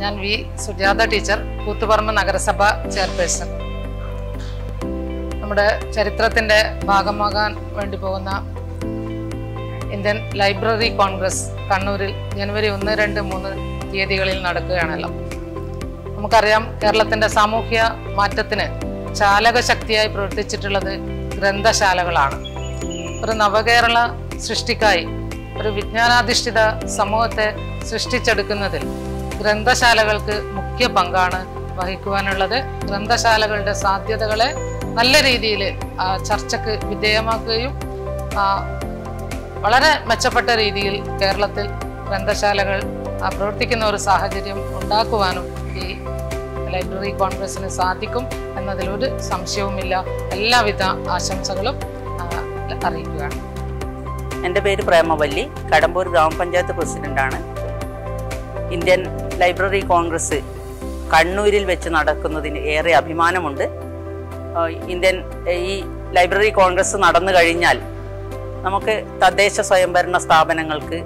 ഞാൻ V. Sujatha teacher Koothuparamba നഗരസഭ chairperson. നമ്മുടെ ചരിത്രത്തിന്റെ ഭാഗമാകാൻ വേണ്ടി പോകുന്ന ഇന്ത്യൻ ലൈബ്രറി കോൺഗ്രസ് കണ്ണൂരിൽ ജനുവരി ഒന്ന് രണ്ട് മൂന്ന് തീയതികളിൽ നടക്കുകയാണല്ലോ. നമുക്കറിയാം കേരളത്തിന്റെ സാമൂഹ്യ മാറ്റത്തിന് ചാലകശക്തിയായി പ്രവർത്തിച്ചിട്ടുള്ളത് ഗ്രന്ഥശാലകളാണ്. ഒരു നവകേരള സൃഷ്ടിക്കായി ഒരു വിജ്ഞാനാധിഷ്ഠിത സമൂഹത്തെ സൃഷ്ടിച്ചെടുക്കുന്നതിൽ ഗ്രന്ഥശാലകൾക്ക് മുഖ്യ പങ്കാണ് വഹിക്കുവാനുള്ളത്. ഗ്രന്ഥശാലകളുടെ സാധ്യതകളെ നല്ല രീതിയിൽ ചർച്ചക്ക് വിധേയമാക്കുകയും വളരെ മെച്ചപ്പെട്ട രീതിയിൽ കേരളത്തിൽ ഗ്രന്ഥശാലകൾ പ്രവർത്തിക്കുന്ന ഒരു സാഹചര്യം ഉണ്ടാക്കുവാനും ഈ ലൈബ്രറി കോൺഗ്രസിന് സാധിക്കും എന്നതിലൊരു സംശയവുമില്ല. എല്ലാവിധ ആശംസകളും അറിയിക്കുകയാണ്. എന്റെ പേര് പ്രേമവല്ലി. കടമ്പൂർ ഗ്രാമപഞ്ചായത്ത് പ്രസിഡന്റാണ്. ഇന്ത്യൻ ലൈബ്രറി കോൺഗ്രസ് കണ്ണൂരിൽ വെച്ച് നടക്കുന്നതിന് ഏറെ അഭിമാനമുണ്ട്. ഇന്ത്യൻ ഈ ലൈബ്രറി കോൺഗ്രസ് നടന്നു കഴിഞ്ഞാൽ നമുക്ക് തദ്ദേശ സ്വയംഭരണ സ്ഥാപനങ്ങൾക്ക്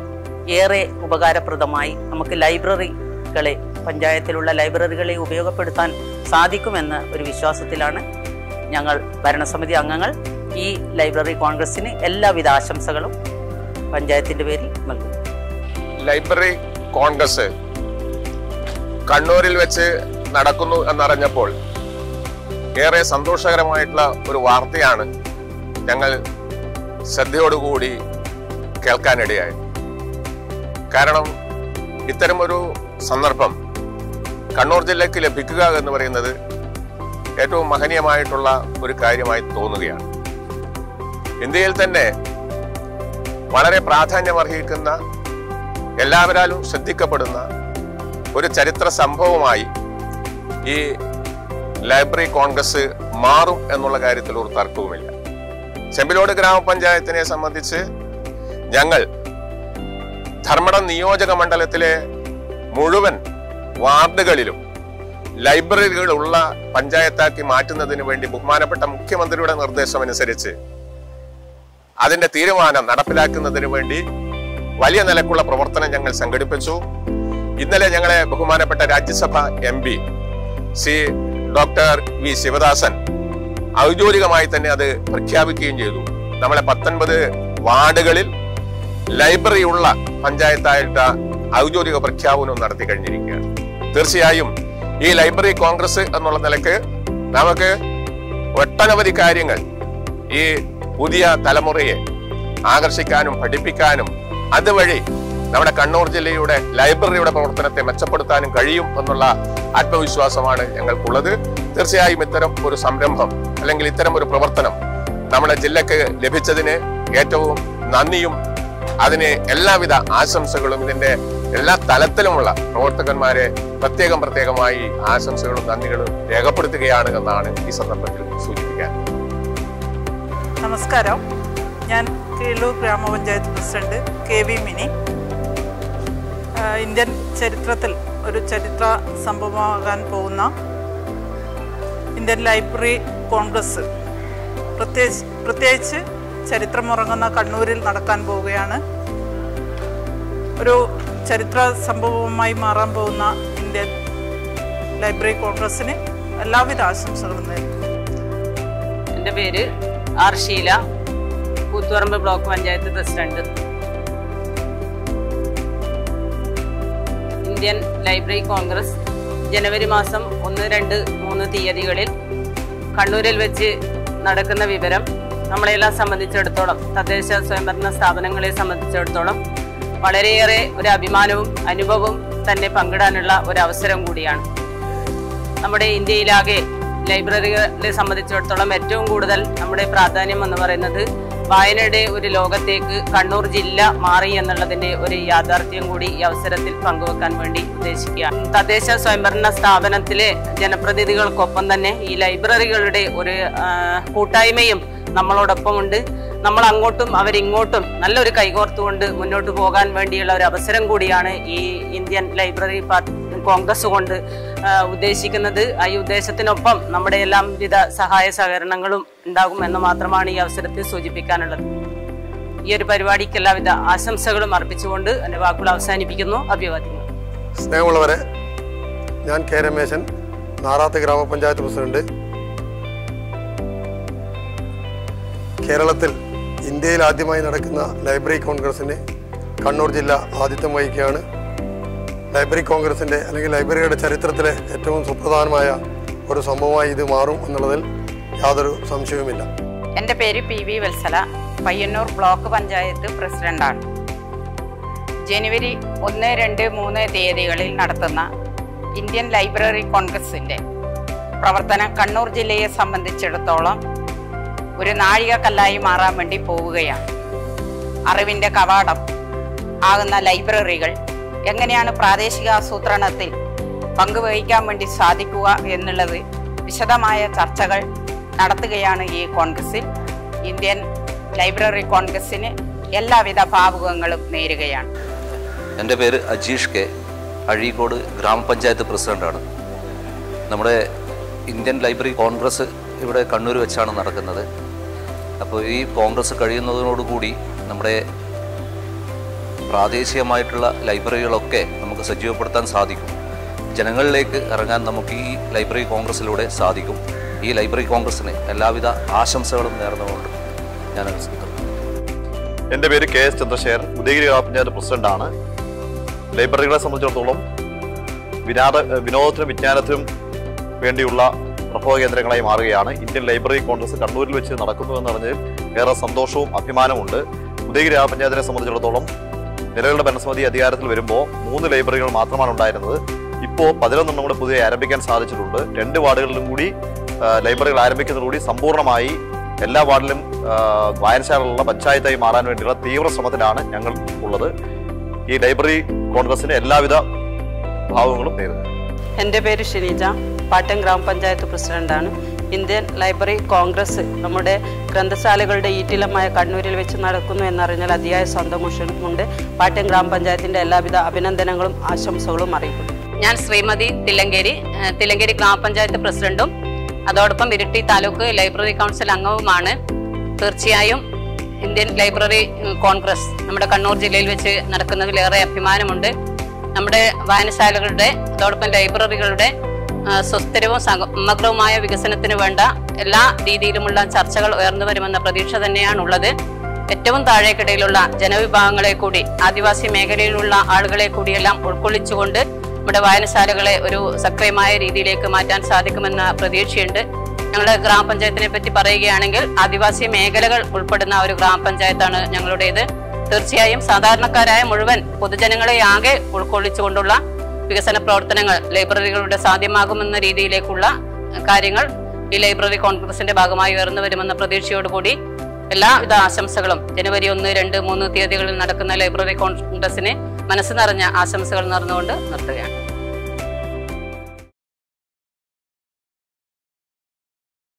ഏറെ ഉപകാരപ്രദമായി നമുക്ക് ലൈബ്രറികളെ പഞ്ചായത്തിലുള്ള ലൈബ്രറികളെ ഉപയോഗപ്പെടുത്താൻ സാധിക്കുമെന്ന ഒരു വിശ്വാസത്തിലാണ് ഞങ്ങൾ ഭരണസമിതി അംഗങ്ങൾ. ഈ ലൈബ്രറി കോൺഗ്രസിന് എല്ലാവിധ ആശംസകളും പഞ്ചായത്തിന്റെ പേരിൽ നൽകുന്നു. ലൈബ്രറി കോൺഗ്രസ് കണ്ണൂരിൽ വെച്ച് നടക്കുന്നു എന്നറിഞ്ഞപ്പോൾ ഏറെ സന്തോഷകരമായിട്ടുള്ള ഒരു വാർത്തയാണ് ഞങ്ങൾ ശ്രദ്ധയോടുകൂടി കേൾക്കാനിടയായി കാരണം ഇത്തരമൊരു സന്ദർഭം കണ്ണൂർ ജില്ലയ്ക്ക് ലഭിക്കുക എന്ന് പറയുന്നത് ഏറ്റവും മഹനീയമായിട്ടുള്ള ഒരു കാര്യമായി തോന്നുകയാണ്. ഇന്ത്യയിൽ തന്നെ വളരെ പ്രാധാന്യമർഹിക്കുന്ന എല്ലാവരാലും ശ്രദ്ധിക്കപ്പെടുന്ന ഒരു ചരിത്ര സംഭവമായി ഈ ലൈബ്രറി കോൺഗ്രസ് മാറും എന്നുള്ള കാര്യത്തിൽ ഒരു തർക്കവുമില്ല. ചെമ്പിലോട് ഗ്രാമപഞ്ചായത്തിനെ സംബന്ധിച്ച് ഞങ്ങൾ ധർമ്മടം നിയോജക മണ്ഡലത്തിലെ മുഴുവൻ വാർഡുകളിലും ലൈബ്രറികളുള്ള പഞ്ചായത്താക്കി മാറ്റുന്നതിന് വേണ്ടി ബഹുമാനപ്പെട്ട മുഖ്യമന്ത്രിയുടെ നിർദ്ദേശം അനുസരിച്ച് അതിന്റെ തീരുമാനം നടപ്പിലാക്കുന്നതിന് വേണ്ടി വലിയ നിലക്കുള്ള പ്രവർത്തനം ഞങ്ങൾ സംഘടിപ്പിച്ചു. ഇന്നലെ ഞങ്ങളെ ബഹുമാനപ്പെട്ട Rajya Sabha M P C doctor V Sivadasan ഔദ്യോഗികമായി തന്നെ അത് പ്രഖ്യാപിക്കുകയും ചെയ്തു. നമ്മളെ പത്തൊൻപത് വാർഡുകളിൽ ലൈബ്രറി ഉള്ള പഞ്ചായത്തായിട്ട് ഔദ്യോഗിക പ്രഖ്യാപനവും നടത്തി കഴിഞ്ഞിരിക്കുകയാണ്. തീർച്ചയായും ഈ ലൈബ്രറി കോൺഗ്രസ് എന്നുള്ള നിലയ്ക്ക് നമുക്ക് ഒട്ടനവധി കാര്യങ്ങൾ ഈ പുതിയ തലമുറയെ ആകർഷിക്കാനും പഠിപ്പിക്കാനും അതുവഴി നമ്മുടെ കണ്ണൂർ ജില്ലയുടെ ലൈബ്രറിയുടെ പ്രവർത്തനത്തെ മെച്ചപ്പെടുത്താനും കഴിയും എന്നുള്ള ആത്മവിശ്വാസമാണ് ഞങ്ങൾക്കുള്ളത്. തീർച്ചയായും ഇത്തരം ഒരു സംരംഭം അല്ലെങ്കിൽ ഇത്തരം ഒരു പ്രവർത്തനം നമ്മുടെ ജില്ലക്ക് ലഭിച്ചതിന് ഏറ്റവും നന്ദിയും അതിന് എല്ലാവിധ ആശംസകളും ഇതിന്റെ എല്ലാ തലത്തിലുമുള്ള പ്രവർത്തകന്മാരെ പ്രത്യേകം പ്രത്യേകമായി ആശംസകളും നന്ദികളും രേഖപ്പെടുത്തുകയാണ് എന്നാണ് ഈ സന്ദർഭത്തിൽ സൂചിപ്പിക്കാൻ. നമസ്കാരം. ഞാൻ Keezhur grama panchayat president K V Mini. Indian ചരിത്രത്തിൽ ഒരു ചരിത്ര സംഭവമാകാൻ പോകുന്ന ഇന്ത്യൻ ലൈബ്രറി കോൺഗ്രസ്. പ്രത്യേകിച്ച് പ്രത്യേകിച്ച് ചരിത്രമുറങ്ങുന്ന കണ്ണൂരിൽ നടക്കാൻ പോവുകയാണ്. ഒരു ചരിത്ര സംഭവമായി മാറാൻ പോകുന്ന ഇന്ത്യൻ ലൈബ്രറി കോൺഗ്രസ്സിന് എല്ലാവിധ ആശംസകളും നേരുന്നു. എന്റെ പേര് R Sheela. Koothuparamba block panchayat president. Indian library congress ജനുവരി മാസം ഒന്ന് രണ്ട് മൂന്ന് തീയതികളിൽ കണ്ണൂരിൽ വെച്ച് നടക്കുന്ന വിവരം നമ്മളെല്ലാം സംബന്ധിച്ചിടത്തോളം തദ്ദേശ സ്വയംഭരണ സ്ഥാപനങ്ങളെ സംബന്ധിച്ചിടത്തോളം വളരെയേറെ ഒരു അഭിമാനവും അനുഭവവും തന്നെ പങ്കിടാനുള്ള ഒരു അവസരം കൂടിയാണ്. നമ്മുടെ ഇന്ത്യയിലാകെ ലൈബ്രറികളെ സംബന്ധിച്ചിടത്തോളം ഏറ്റവും കൂടുതൽ നമ്മുടെ പ്രാധാന്യം എന്ന് പറയുന്നത് വായനയുടെ ഒരു ലോകത്തേക്ക് കണ്ണൂർ ജില്ല മാറി എന്നുള്ളതിന്റെ ഒരു യാഥാർത്ഥ്യം കൂടി ഈ അവസരത്തിൽ പങ്കുവെക്കാൻ വേണ്ടി ഉദ്ദേശിക്കുകയാണ്. തദ്ദേശ സ്വയംഭരണ സ്ഥാപനത്തിലെ ജനപ്രതിനിധികൾക്കൊപ്പം തന്നെ ഈ ലൈബ്രറികളുടെ ഒരു കൂട്ടായ്മയും നമ്മളോടൊപ്പമുണ്ട്. നമ്മൾ അങ്ങോട്ടും അവരിങ്ങോട്ടും നല്ലൊരു കൈകോർത്തുകൊണ്ട് മുന്നോട്ട് പോകാൻ വേണ്ടിയുള്ള ഒരു അവസരം കൂടിയാണ് ഈ ഇന്ത്യൻ ലൈബ്രറി പാർട്ടി കോൺഗ്രസ് കൊണ്ട് ഉദ്ദേശിക്കുന്നത് ആ ഈ ഉദ്ദേശത്തിനൊപ്പം നമ്മുടെ എല്ലാം വിധ സഹായ സഹകരണങ്ങളും ഉണ്ടാകും എന്ന് മാത്രമാണ് ഈ അവസരത്തിൽ സൂചിപ്പിക്കാനുള്ളത്. ഈ ഒരു പരിപാടിക്ക് എല്ലാവിധ ആശംസകളും അർപ്പിച്ചുകൊണ്ട് എന്റെ വാക്കുകൾ അവസാനിപ്പിക്കുന്നു. അഭിവാദ്യങ്ങൾ. സ്നേഹമുള്ളവരെ ഞാൻ കെ രമേശൻ നാറാത്ത് ഗ്രാമപഞ്ചായത്ത് പ്രസിഡന്റ്. കേരളത്തിൽ ഇന്ത്യയിൽ ആദ്യമായി നടക്കുന്ന ലൈബ്രറി കോൺഗ്രസിന് കണ്ണൂർ ജില്ല ആതിഥ്യം വഹിക്കുകയാണ്. ലൈബ്രറി കോൺഗ്രസിന്റെ അല്ലെങ്കിൽ ലൈബ്രറിയുടെ ചരിത്രത്തിലെ ഏറ്റവും സുപ്രധാനമായ ഒരു സംഭവമായി ഇത് മാറും എന്നുള്ളതിൽ യാതൊരു സംശയവുമില്ല. എന്റെ പേര് P V Valsala. Payyanur block panchayat പ്രസിഡന്റാണ്. ജനുവരി ഒന്ന് രണ്ട് മൂന്ന് തീയതികളിൽ നടത്തുന്ന ഇന്ത്യൻ ലൈബ്രറി കോൺഗ്രസിന്റെ പ്രവർത്തനം കണ്ണൂർ ജില്ലയെ സംബന്ധിച്ചിടത്തോളം ഒരു നാഴികക്കല്ലായി മാറാൻ വേണ്ടി പോവുകയാണ്. അറിവിന്റെ കവാടം ആകുന്ന ലൈബ്രറികൾ എങ്ങനെയാണ് പ്രാദേശിക ആസൂത്രണത്തിൽ പങ്കുവഹിക്കാൻ വേണ്ടി സാധിക്കുക എന്നുള്ളത് വിശദമായ ചർച്ചകൾ നടത്തുകയാണ് ഈ കോൺഗ്രസിൽ ഇന്ത്യൻ ലൈബ്രറി കോൺഗ്രസിന് എല്ലാവിധ ഭാവുകങ്ങളും നേരുകയാണ്. എന്റെ പേര് അജീഷ് കെ. അഴീക്കോട് ഗ്രാമപഞ്ചായത്ത് പ്രസിഡന്റാണ്. നമ്മുടെ ഇന്ത്യൻ ലൈബ്രറി കോൺഗ്രസ് ഇവിടെ കണ്ണൂർ വെച്ചാണ് നടക്കുന്നത്. അപ്പോൾ ഈ കോൺഗ്രസ് കഴിയുന്നതിനോടുകൂടി നമ്മുടെ പ്രാദേശികമായിട്ടുള്ള ലൈബ്രറികളൊക്കെ നമുക്ക് സജീവപ്പെടുത്താൻ സാധിക്കും. ജനങ്ങളിലേക്ക് ഇറങ്ങാൻ നമുക്ക് ഈ ലൈബ്രറി കോൺഗ്രസിലൂടെ സാധിക്കും. ഈ ലൈബ്രറി കോൺഗ്രസിന് എല്ലാവിധ ആശംസകളും നേർന്നുകൊണ്ട് ഞാൻ എന്റെ പേര് കെ എസ് ചന്ദ്രശേഖർ ഉദയഗിരി ഗ്രാമപഞ്ചായത്ത് പ്രസിഡന്റാണ്. ലൈബ്രറികളെ സംബന്ധിച്ചിടത്തോളം വിനോദ വിനോദത്തിനും വിജ്ഞാനത്തിനും വേണ്ടിയുള്ള പ്രഭവ കേന്ദ്രങ്ങളായി മാറുകയാണ്. ഇന്ത്യൻ ലൈബ്രറി കോൺഗ്രസ് കണ്ണൂരിൽ വെച്ച് നടക്കുന്നു എന്ന് പറഞ്ഞതിൽ ഏറെ സന്തോഷവും അഭിമാനമുണ്ട് ഉദയഗിരി ഗ്രാമപഞ്ചായത്തിനെ സംബന്ധിച്ചിടത്തോളം നിലവിലുള്ള ഭരണസമിതി അധികാരത്തിൽ വരുമ്പോൾ മൂന്ന് ലൈബ്രറികൾ മാത്രമാണ് ഉണ്ടായിരുന്നത്. ഇപ്പോൾ പതിനൊന്നെണ്ണം കൂടെ പുതിയ ആരംഭിക്കാൻ സാധിച്ചിട്ടുണ്ട്. രണ്ട് വാർഡുകളിലും കൂടി ലൈബ്രറികൾ ആരംഭിക്കുന്നതോടുകൂടി സമ്പൂർണമായി എല്ലാ വാർഡിലും വായനശാലകളുള്ള പഞ്ചായത്തായി മാറാൻ വേണ്ടിയുള്ള തീവ്ര ശ്രമത്തിലാണ് ഞങ്ങൾ ഉള്ളത്. ഈ ലൈബ്രറി കോൺഗ്രസിന് എല്ലാവിധ ഭാവങ്ങളും നേരുന്നു എന്റെ പേര് ഷിനിജ. പാട്ടം ഗ്രാമപഞ്ചായത്ത് പ്രസിഡന്റാണ്. ഇന്ത്യൻ ലൈബ്രറി കോൺഗ്രസ് നമ്മുടെ ഗ്രന്ഥശാലകളുടെ ഈറ്റിലമായ കണ്ണൂരിൽ വെച്ച് നടക്കുന്നു എന്നറിഞ്ഞാൽ അതിയായ സന്തോഷമുണ്ട് പാട്ടം ഗ്രാമപഞ്ചായത്തിന്റെ എല്ലാവിധ അഭിനന്ദനങ്ങളും ആശംസകളും അറിയിക്കുന്നു. ഞാൻ ശ്രീമതി തില്ലങ്കേരി തില്ലങ്കേരി ഗ്രാമപഞ്ചായത്ത് പ്രസിഡന്റും അതോടൊപ്പം ഇരിട്ടി താലൂക്ക് ലൈബ്രറി കൗൺസിൽ അംഗവുമാണ്. തീർച്ചയായും ഇന്ത്യൻ ലൈബ്രറി കോൺഗ്രസ് നമ്മുടെ കണ്ണൂർ ജില്ലയിൽ വെച്ച് നടക്കുന്നതിലേറെ അഭിമാനമുണ്ട്. നമ്മുടെ വായനശാലകളുടെ അതോടൊപ്പം ലൈബ്രറികളുടെ സുസ്ഥിരവും സമഗ്രവുമായ വികസനത്തിന് വേണ്ട എല്ലാ രീതിയിലുമുള്ള ചർച്ചകൾ ഉയർന്നു വരുമെന്ന പ്രതീക്ഷ തന്നെയാണുള്ളത്. ഏറ്റവും താഴേക്കിടയിലുള്ള ജനവിഭാഗങ്ങളെ കൂടി ആദിവാസി മേഖലയിലുള്ള ആളുകളെ കൂടിയെല്ലാം ഉൾക്കൊള്ളിച്ചുകൊണ്ട് നമ്മുടെ വായനശാലകളെ ഒരു സക്രിയമായ രീതിയിലേക്ക് മാറ്റാൻ സാധിക്കുമെന്ന പ്രതീക്ഷയുണ്ട്. ഞങ്ങളുടെ ഗ്രാമപഞ്ചായത്തിനെ പറ്റി പറയുകയാണെങ്കിൽ ആദിവാസി മേഖലകൾ ഉൾപ്പെടുന്ന ഒരു ഗ്രാമപഞ്ചായത്താണ് ഞങ്ങളുടേത്. തീർച്ചയായും സാധാരണക്കാരായ മുഴുവൻ പൊതുജനങ്ങളെ ആകെ ഉൾക്കൊള്ളിച്ചുകൊണ്ടുള്ള വികസന പ്രവർത്തനങ്ങൾ ലൈബ്രറികളുടെ സാധ്യമാകുമെന്ന രീതിയിലേക്കുള്ള കാര്യങ്ങൾ ഈ ലൈബ്രറി കോൺഗ്രസിന്റെ ഭാഗമായി ഉയർന്നു വരുമെന്ന പ്രതീക്ഷയോടുകൂടി എല്ലാവിധ ആശംസകളും. ജനുവരി ഒന്ന് രണ്ട് മൂന്ന് തീയതികളിൽ നടക്കുന്ന ലൈബ്രറി കോൺഗ്രസിന് മനസ്സ് നിറഞ്ഞ ആശംസകൾ നേർന്നുകൊണ്ട് നിർത്തുകയാണ്.